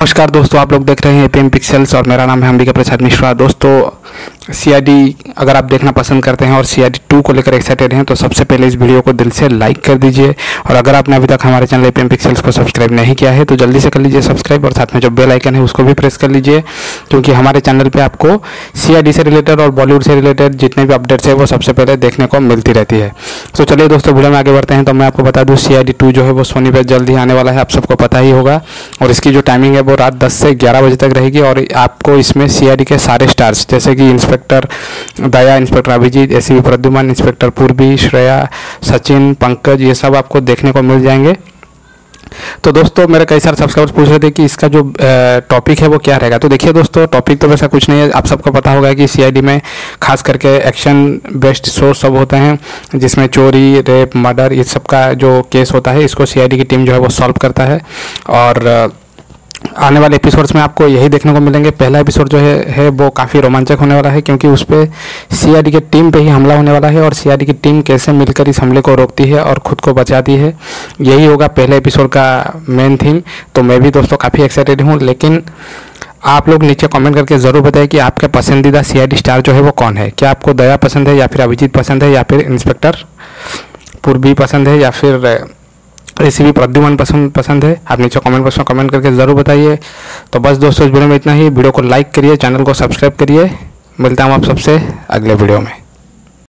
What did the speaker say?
नमस्कार दोस्तों, आप लोग देख रहे हैं एपीएम पिक्सल्स और मेरा नाम है अंबिका प्रसाद मिश्रा। दोस्तों सीआईडी अगर आप देखना पसंद करते हैं और सीआईडी टू को लेकर एक्साइटेड हैं तो सबसे पहले इस वीडियो को दिल से लाइक कर दीजिए। और अगर आपने अभी तक हमारे चैनल एपीएम पिक्सल्स को सब्सक्राइब नहीं किया है तो जल्दी से कर लीजिए सब्सक्राइब और साथ में जो बेल आइकन है, उसको भी प्रेस कर लीजिए, क्योंकि हमारे चैनल पर आपको सीआईडी से रिलेटेड और बॉलीवुड से रिलेटेड जितने भी अपडेट्स है, वो सबसे पहले देखने को मिलती रहती है। तो चलिए दोस्तों, वीडियो में आगे बढ़ते हैं तो मैं आपको बता दूँ सी टू जो है, वो सोनी पर जल्द ही आने वाला है, आप सबको पता ही होगा। और इसकी जो टाइमिंग है वो रात दस से ग्यारह बजे तक रहेगी और आपको इसमें सी के सारे स्टार्स जैसे कि inspector Daya inspector Abhijeet A C inspector Purvi, Shreya, Sachin, Pankaj, ये सब आपको देखने को मिल जाएँगे। तो दोस्तों, मेरे कई सारे सब्सक्राइबर्स पूछ रहे थे कि इसका जो टॉपिक है वो क्या रहेगा? तो देखिए दोस्तों टॉपिक तो वैसा कुछ नहीं है। आप सबको पता होगा कि सीआईडी में खास करके एक्शन बेस्ड शो सब होते हैं, जिसमें चोरी रेप मर्डर ये सब का जो केस होता है, इसको सीआईडी की टीम जो है वो सॉल्व करता है। और आने वाले एपिसोड्स में आपको यही देखने को मिलेंगे। पहला एपिसोड जो है है वो काफ़ी रोमांचक होने वाला है, क्योंकि उस पर सी की टीम पे ही हमला होने वाला है और सी की टीम कैसे मिलकर इस हमले को रोकती है और ख़ुद को बचाती है। यही होगा पहले एपिसोड का मेन थीम तो मैं भी दोस्तों काफ़ी एक्साइटेड हूँ, लेकिन आप लोग नीचे कमेंट करके ज़रूर बताएँ कि आपका पसंदीदा सीआईडी स्टार जो है वो कौन है। क्या आपको दया पसंद है या फिर अभिजीत पसंद है या फिर इंस्पेक्टर पूर्वी पसंद है या फिर रेसिपी प्रद्युमन पसंद पसंद है। आप नीचे कमेंट बॉक्स में कमेंट करके ज़रूर बताइए। तो बस दोस्तों, इस वीडियो में इतना ही। वीडियो को लाइक करिए, चैनल को सब्सक्राइब करिए। मिलता हूँ आप सबसे अगले वीडियो में।